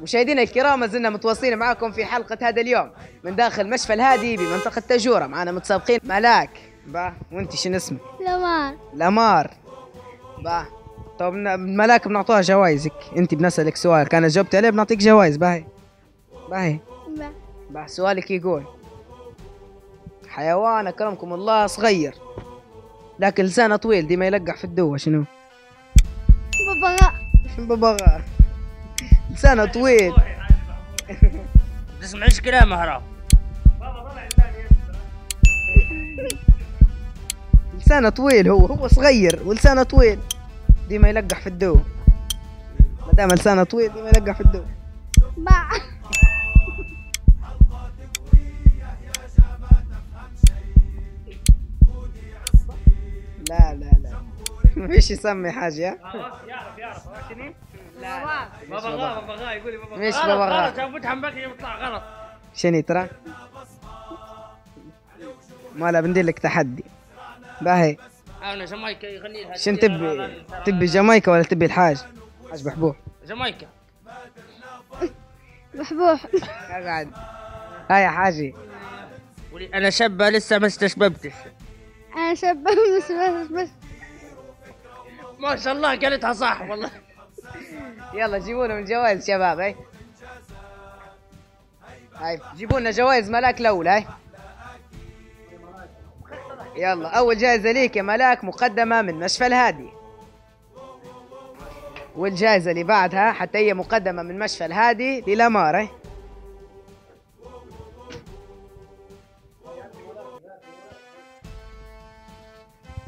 مشاهدينا الكرام ما زلنا متواصلين معكم في حلقة هذا اليوم من داخل مشفى الهادي بمنطقة تاجورة. معنا متسابقين ملاك. با وأنت شنو اسمك؟ لمار. لمار با طب ملاك بنعطوها جوائزك أنت بنسألك سؤال. كان جاوبت عليه بنعطيك جوائز باهي. باهي. با. با سؤالك يقول حيوان أكرمكم الله صغير لكن لسانه طويل ديما يلقح في الدوة شنو؟ ببغاء. ببغاء. لسانه طويل. تسمعش كلام هرا. لسانه طويل هو هو صغير ولسانه طويل. ديما يلقح في الدو. ما دام لسانه طويل ديما يلقح في الدو. با. لا لا لا. ما فيش يسمي حاجة. يعرف يعرف؟ لا ببغاء ببغاء يقول لي ببغاء مش غلط، ببغاء. غلط جاوبت حنبكي يطلع غلط. شنو ترى؟ ما لا بندير لك تحدي. باهي. أنا جامايكا يغني لها شن تبي؟ تبي جامايكا ولا تبي الحاج؟ حاج بحبوح. جامايكا. بحبوح. اقعد هاي يا حاجي. قولي أنا شابة لسه ما استشببتش. أنا بس بس بس ما شاء الله قالتها صح والله. يلا جيبوا لنا الجوائز شباب هاي. هاي جيبوا لنا جوائز ملاك الاولى هاي. يلا أول جائزة ليك يا ملاك مقدمة من مشفى الهادي. والجائزة اللي بعدها حتى هي مقدمة من مشفى الهادي للأمارة.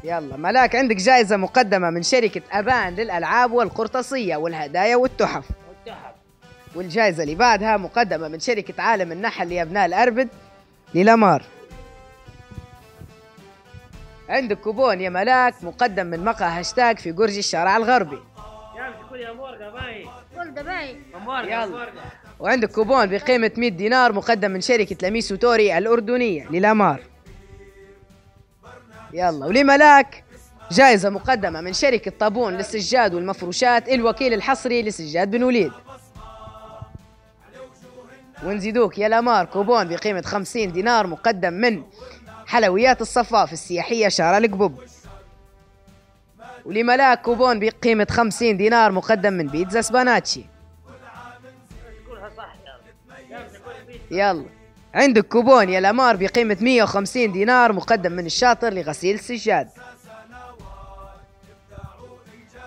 يلا ملاك عندك جائزة مقدمة من شركة أبان للألعاب والقرطاسية والهدايا والتحف. والتحف. والجائزة اللي بعدها مقدمة من شركة عالم النحل لأبناء الأربد للمار. عندك كوبون يا ملاك مقدم من مقهى هاشتاج في قرجي الشارع الغربي. يلا. وعندك كوبون بقيمة 100 دينار مقدم من شركة لميسو توري الأردنية للمار. يلا. ولملاك جائزة مقدمة من شركة طابون للسجاد والمفروشات الوكيل الحصري لسجاد بني وليد. ونزيدوك يا لمار كوبون بقيمة 50 دينار مقدم من حلويات الصفاف السياحية شارع القبب. ولملاك كوبون بقيمة 50 دينار مقدم من بيتزا سباناتشي. يلا. عندك كوبون يا لمار بقيمة 150 دينار مقدم من الشاطر لغسيل السجاد.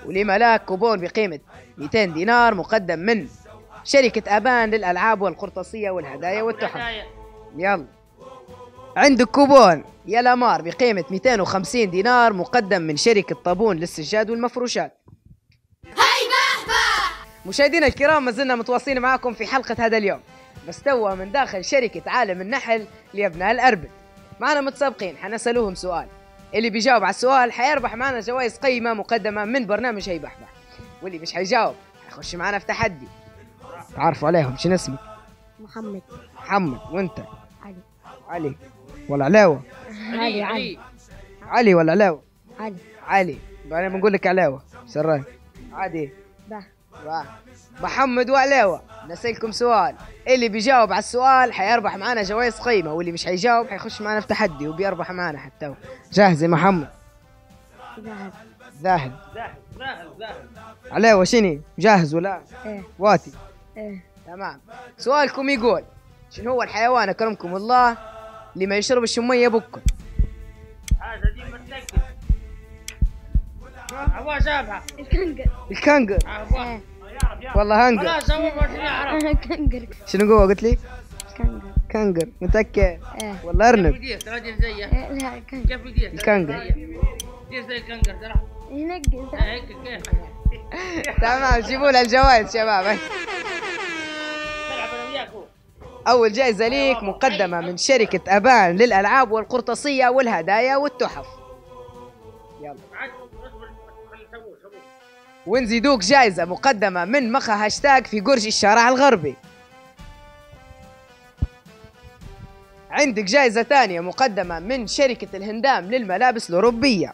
ولملاك كوبون بقيمة 200 دينار مقدم من شركة أبان للألعاب والقرطاسية والهدايا والتحف. يلا. عندك كوبون يا لمار بقيمة 250 دينار مقدم من شركة طابون للسجاد والمفروشات. مشاهدينا الكرام ما زلنا متواصلين معكم في حلقة هذا اليوم. بس توا من داخل شركة عالم النحل لأبناء الأربد. معنا متسابقين حنسألوهم سؤال. اللي بيجاوب على السؤال حيربح معنا جوائز قيمة مقدمة من برنامج هي بحبح واللي مش حيجاوب حيخش معنا في تحدي. تعرفوا عليهم شنو اسمك محمد. محمد وانت؟ علي. علي. ولا علاوة؟ علي علي علي. ولا علاوة؟ علي. علي. بعدين بنقول لك علاوة رايك عادي. واحد. محمد وعلاوة نسألكم سؤال. اللي بيجاوب على السؤال حيربح معنا جوائز قيمة واللي مش حيجاوب حيخش معنا في تحدي وبيربح معنا حتى هو. جاهز يا محمد؟ ذهب ذاهب. ذاهب ذاهب علاوة شني جاهز ولا؟ إيه. واتي. إيه. تمام. سؤالكم يقول شنو هو الحيوان أكرمكم الله اللي ما يشرب الشمية بكل؟ هذا دي متأكد أبغى شافها الكنجر الكنغر والله هنقر. خلاص هو ما يعرف الكنجر شنو قوة قلت لي؟ كنجر كنغر متأكد؟ إيه. والله يدير ترى دير زيه إيه، لا. دير زي ترى ينقز. تمام جيبوا لها الجوائز شباب. هاي. تلعب أنا وياك هو. أول جائزة ليك مقدمة من شركة أبان للألعاب والقرطاسية والهدايا والتحف. يلا. ونزيدوك جائزة مقدمة من مقهى هاشتاج في قرش الشارع الغربي. عندك جائزة ثانية مقدمة من شركة الهندام للملابس الأوروبية.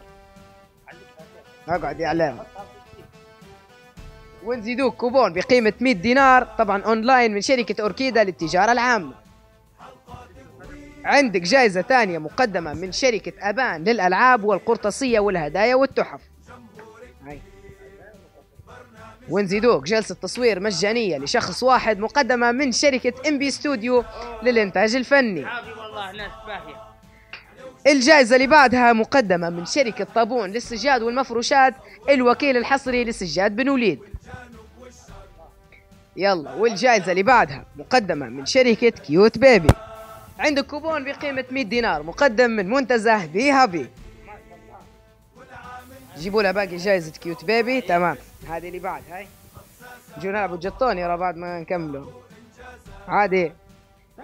أقعد يا علام ونزيدوك كوبون بقيمة 100 دينار طبعا أونلاين من شركة أوركيدا للتجارة العامة. عندك جائزة ثانية مقدمة من شركة أبان للألعاب والقرطاسية والهدايا والتحف. ونزيدوك جلسة تصوير مجانية لشخص واحد مقدمة من شركة MB Studio للإنتاج الفني. الجائزة اللي بعدها مقدمة من شركة طابون للسجاد والمفروشات الوكيل الحصري للسجاد بني وليد. يلا والجائزة اللي بعدها مقدمة من شركة Cute Baby. عندك كوبون بقيمة 100 دينار مقدم من منتزه Be Happy. جيبوا لها باقي جائزة Cute Baby تمام. هذه اللي بعد هاي؟ نجوا نلعبوا جطوني يا بعد ما نكملوا عادي.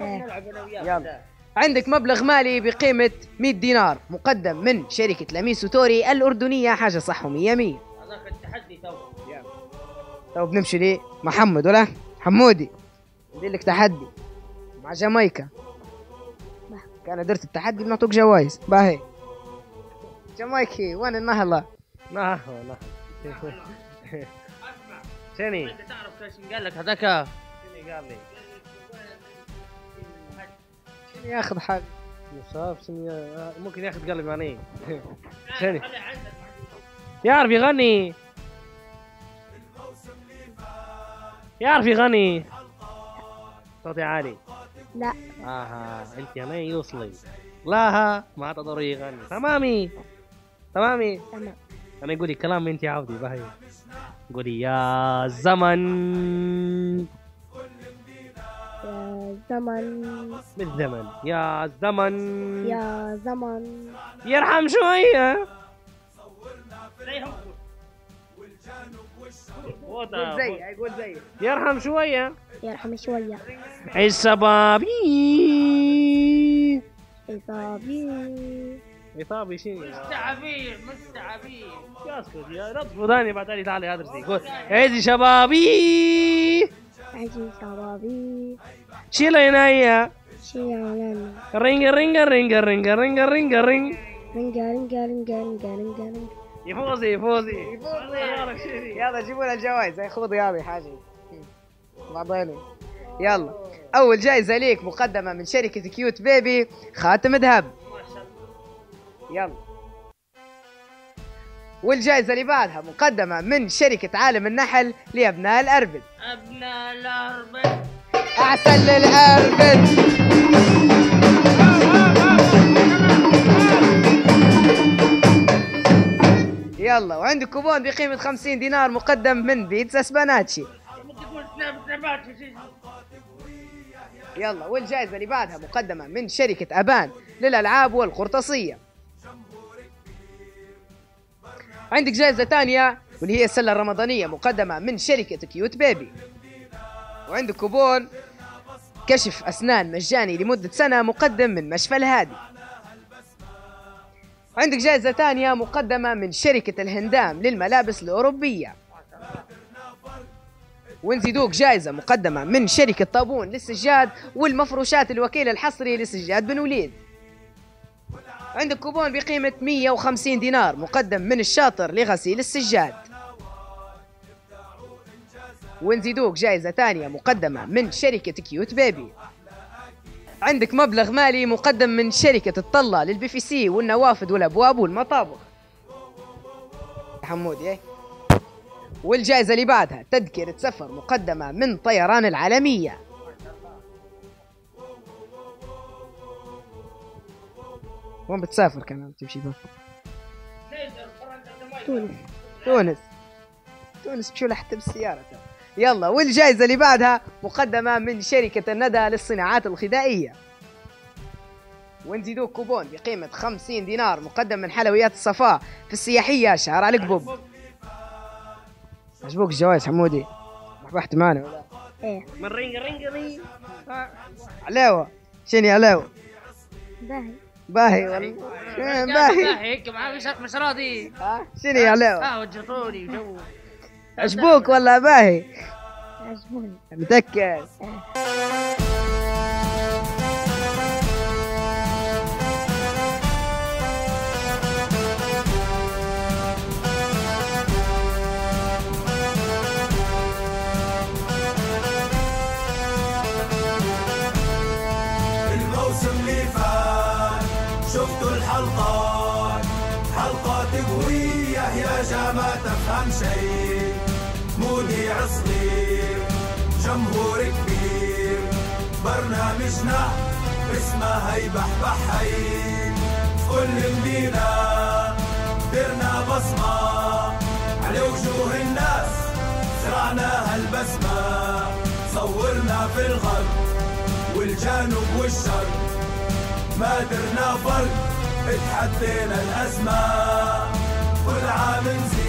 نلعب أنا وياك يلا. عندك مبلغ مالي بقيمة 100 دينار مقدم من شركة لميس توري الأردنية حاجة صح 100 100 هذاك التحدي تو تو بنمشي ليه محمد ولا؟ حمودي. بدي لك تحدي. مع جامايكا. كان درت التحدي بنعطوك جوائز. باهي. جامايكي وين النهضة نعم نعم شني أنت تعرف إيش قال لك هذاك. شني قال لي. شنو ياخذ حاجة مصاب شني آه، ممكن ياخذ قلب يعني شني يعرف يغني. يعرف يغني. صوتي عالي. لا. آها أنت هنا يوصلي. لا ها ما تقدر يغني. تمامي. تمامي. تمام. أنا يقولي كلام أنت عودي باهي قولي يا زمن. يا زمن. بالزمن يا زمن. يا زمن. يرحم شوية. قول زي قول زي. يرحم شوية. يرحم شوية. الشبابي إصابي عصابي شنو مستعبين مستعبين. اسكت يا لا تفضاني بعدين تعالي ادرسي قول. عيزي شبابي. عجي شبابي. شيل عينيا شيعان رينج رينج رينج رينج رينج رينج رينج رنجا رنجا رنجا رنجا رنجا رنجا يفوزي يفوزي. يلا جيبوا لها الجوائز. خذي هذه حاجة. بعضيني يلا. أول جائزة ليك مقدمة من شركة كيوت بيبي خاتم ذهب. يلا. والجائزة اللي بعدها مقدمة من شركة عالم النحل لأبناء الأربد. أبناء الأربد. أعسل للأربد. يلا وعندك كوبون بقيمة 50 دينار مقدم من بيتزا سباناتشي؟ يلا والجائزة اللي بعدها مقدمة من شركة أبان للألعاب والقرطاسية. عندك جائزة ثانية واللي هي السلة الرمضانية مقدمة من شركة كيوت بيبي. وعندك كوبون كشف أسنان مجاني لمدة سنة مقدم من مشفى الهادي. عندك جائزة ثانية مقدمة من شركة الهندام للملابس الأوروبية. ونزيدوك جائزة مقدمة من شركة طابون للسجاد والمفروشات الوكيل الحصري لسجاد بني وليد. عندك كوبون بقيمة 150 دينار مقدم من الشاطر لغسيل السجاد. ونزيدوك جائزة ثانية مقدمة من شركة Cute Baby. عندك مبلغ مالي مقدم من شركة الطلة لل PVC والنوافذ والأبواب والمطابخ. حمودي إيه؟ والجائزة اللي بعدها تذكرة سفر مقدمة من طيران العالمية. وين بتسافر كمان تمشي بها تونس. تونس. تونس بشو لحتى بالسيارة ترى. يلا والجائزة اللي بعدها مقدمة من شركة الندى للصناعات الغذائية. ونزيدوك كوبون بقيمة 50 دينار مقدم من حلويات الصفاء في السياحية شارع القبوب. عجبوك الجوائز حمودي. ربحت معنا ولا؟ إيه. من رينج رينج رينج. علاوة شنو علاوة باهي. باهي. والله شنو باهي. هيك معاه مش مش راضي. ها؟ شنو قهوه جطوني وجو. عجبوك والله باهي؟ عجبوني. متأكد ما تفهم شيء مذيع صغير جمهور كبير. برنامجنا اسمه هيبح بحي كل مدينة درنا بصمة. على وجوه الناس زرعنا هالبسمة. صورنا في الغرب والجنوب والشرق. ما درنا فرق اتحدينا الأزمة. كل عام نزيد.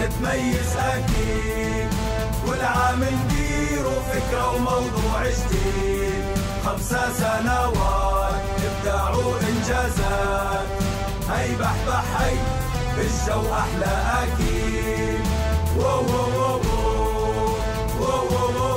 تتميز أكيد. كل عام ندير فكرة وموضوع جديد. خمسة سنوات ابداع وانجازات هي بحبح هي بالجو أحلى أكيد. واو واو واو واو واو, واو